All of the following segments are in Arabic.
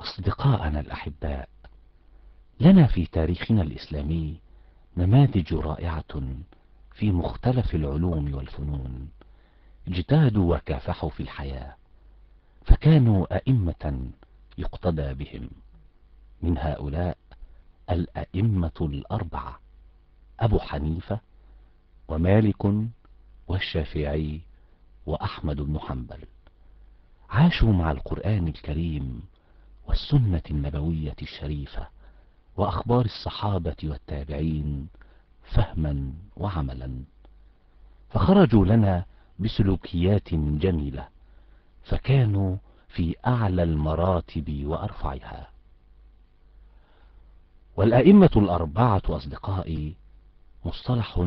أصدقاءنا الأحباء لنا في تاريخنا الإسلامي نماذج رائعة في مختلف العلوم والفنون اجتهدوا وكافحوا في الحياة فكانوا أئمة يقتدى بهم. من هؤلاء الأئمة الأربعة أبو حنيفة ومالك والشافعي وأحمد بن حنبل. عاشوا مع القرآن الكريم والسنة النبوية الشريفة وأخبار الصحابة والتابعين فهما وعملا. فخرجوا لنا بسلوكيات جميلة فكانوا في أعلى المراتب وأرفعها. والأئمة الأربعة أصدقائي مصطلح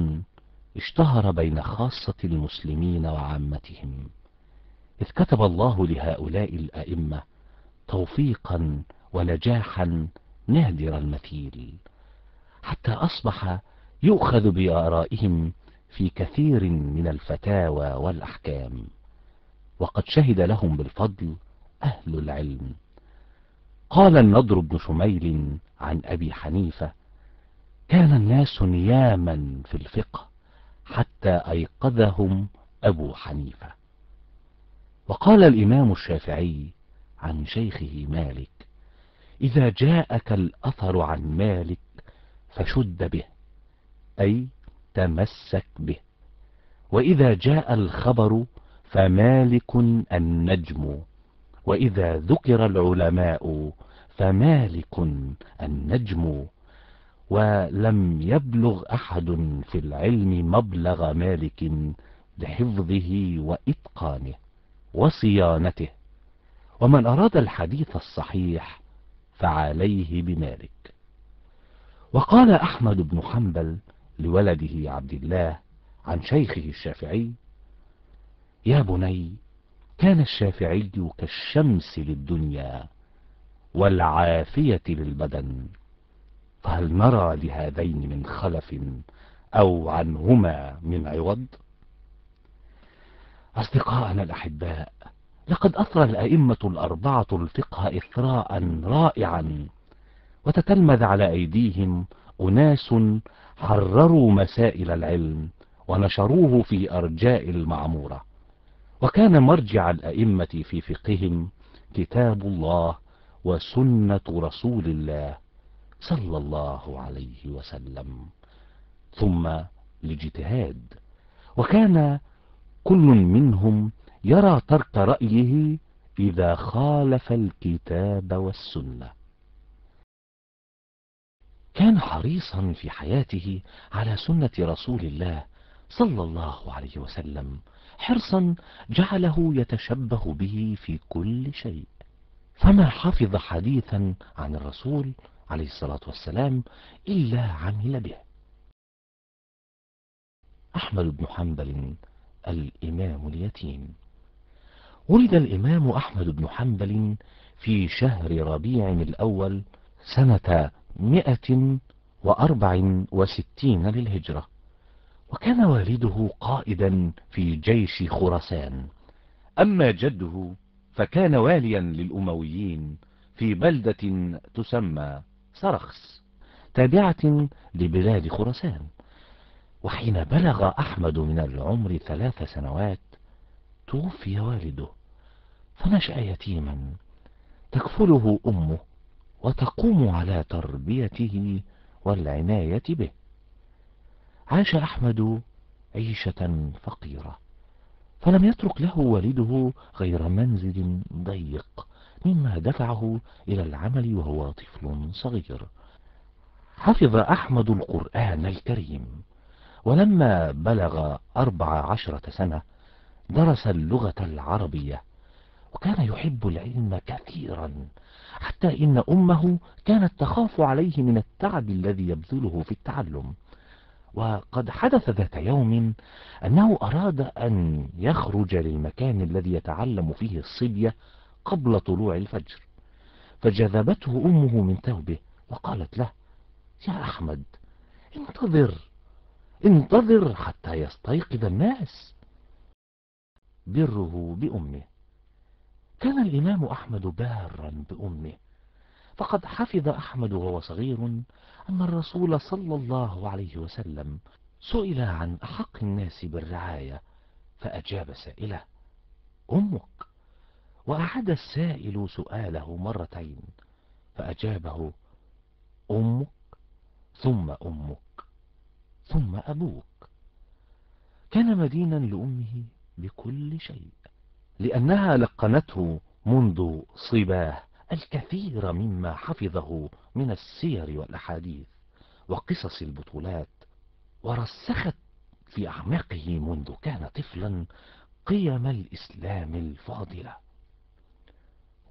اشتهر بين خاصة المسلمين وعامتهم إذ كتب الله لهؤلاء الأئمة توفيقا ونجاحا نادر المثيل. حتى أصبح يؤخذ بآرائهم في كثير من الفتاوى والأحكام وقد شهد لهم بالفضل أهل العلم. قال النضر بن شميل عن أبي حنيفة كان الناس نياما في الفقه حتى أيقظهم أبو حنيفة. وقال الإمام الشافعي عن شيخه مالك. إذا جاءك الأثر عن مالك فشد به أي تمسك به. وإذا جاء الخبر فمالك النجم وإذا ذكر العلماء فمالك النجم. ولم يبلغ أحد في العلم مبلغ مالك لحفظه وإتقانه وصيانته. ومن أراد الحديث الصحيح فعليه بمالك. وقال أحمد بن حنبل لولده عبد الله عن شيخه الشافعي يا بني كان الشافعي كالشمس للدنيا والعافية للبدن فهل نرى لهذين من خلف أو عنهما من عوض؟ أصدقائنا الأحباء لقد أثرى الأئمة الأربعة الفقه إثراء رائعا وتتلمذ على أيديهم أناس حرروا مسائل العلم ونشروه في أرجاء المعمورة. وكان مرجع الأئمة في فقههم كتاب الله وسنة رسول الله صلى الله عليه وسلم. ثم الاجتهاد وكان كل منهم يرى ترك رأيه إذا خالف الكتاب والسنة. كان حريصا في حياته على سنة رسول الله صلى الله عليه وسلم. حرصا جعله يتشبه به في كل شيء. فما حفظ حديثا عن الرسول عليه الصلاة والسلام إلا عمل به. أحمد بن حنبل الإمام اليتيم. ولد الإمام أحمد بن حنبل في شهر ربيع الأول سنة مئة وأربع وستين للهجرة وكان والده قائدا في جيش خراسان. أما جده فكان واليا للأمويين في بلدة تسمى سرخس تابعة لبلاد خراسان. وحين بلغ أحمد من العمر ثلاث سنوات توفي والده فنشأ يتيما. تكفله أمه وتقوم على تربيته والعناية به. عاش أحمد عيشة فقيرة فلم يترك له والده غير منزل ضيق مما دفعه إلى العمل وهو طفل صغير. حفظ أحمد القرآن الكريم ولما بلغ أربع عشرة سنة درس اللغة العربية وكان يحب العلم كثيرا حتى إن أمه كانت تخاف عليه من التعب الذي يبذله في التعلم. وقد حدث ذات يوم أنه أراد أن يخرج للمكان الذي يتعلم فيه الصبية قبل طلوع الفجر. فجذبته أمه من ثوبه وقالت له يا أحمد انتظر انتظر حتى يستيقظ الناس. بره بأمه. كان الإمام أحمد بارا بأمه. فقد حفظ أحمد وهو صغير أن الرسول صلى الله عليه وسلم سئل عن أحق الناس بالرعاية فأجاب سائله أمك. وأعاد السائل سؤاله مرتين فأجابه أمك ثم أمك ثم أبوك. كان مدينا لأمه بكل شيء لأنها لقنته منذ صباه الكثير مما حفظه من السير والأحاديث وقصص البطولات ورسخت في أعماقه منذ كان طفلا قيم الإسلام الفاضلة.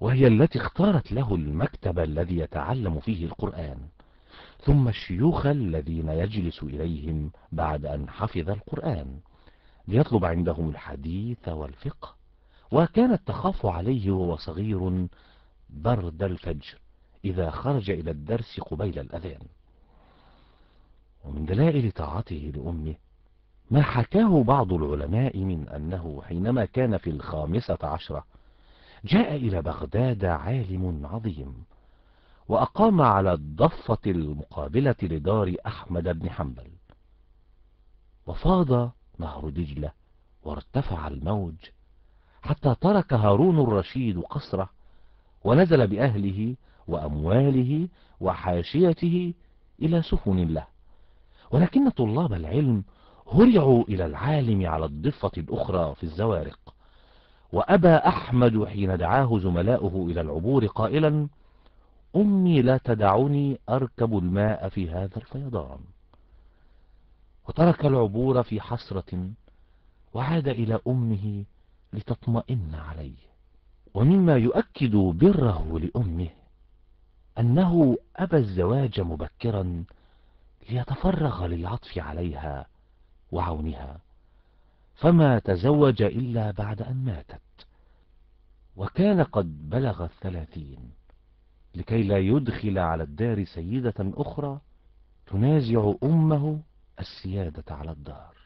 وهي التي اختارت له المكتب الذي يتعلم فيه القرآن ثم الشيوخ الذين يجلس إليهم بعد أن حفظ القرآن. ليطلب عندهم الحديث والفقه وكانت تخاف عليه وهو صغير برد الفجر إذا خرج إلى الدرس قبيل الأذان. ومن دلائل طاعته لأمه ما حكاه بعض العلماء من أنه حينما كان في الخامسة عشرة جاء إلى بغداد عالم عظيم وأقام على الضفة المقابلة لدار أحمد بن حنبل وفاض نهر دجلة وارتفع الموج حتى ترك هارون الرشيد قصره ونزل بأهله وأمواله وحاشيته إلى سفن له ولكن طلاب العلم هرعوا إلى العالم على الضفة الأخرى في الزوارق وأبى أحمد حين دعاه زملاؤه إلى العبور قائلا أمي لا تدعني أركب الماء في هذا الفيضان. وترك العبور في حسرة وعاد إلى أمه لتطمئن عليه. ومما يؤكد بره لأمه أنه أبى الزواج مبكرا ليتفرغ للعطف عليها وعونها فما تزوج إلا بعد أن ماتت. وكان قد بلغ الثلاثين لكي لا يدخل على الدار سيدة أخرى تنازع أمه السيادة على الدار.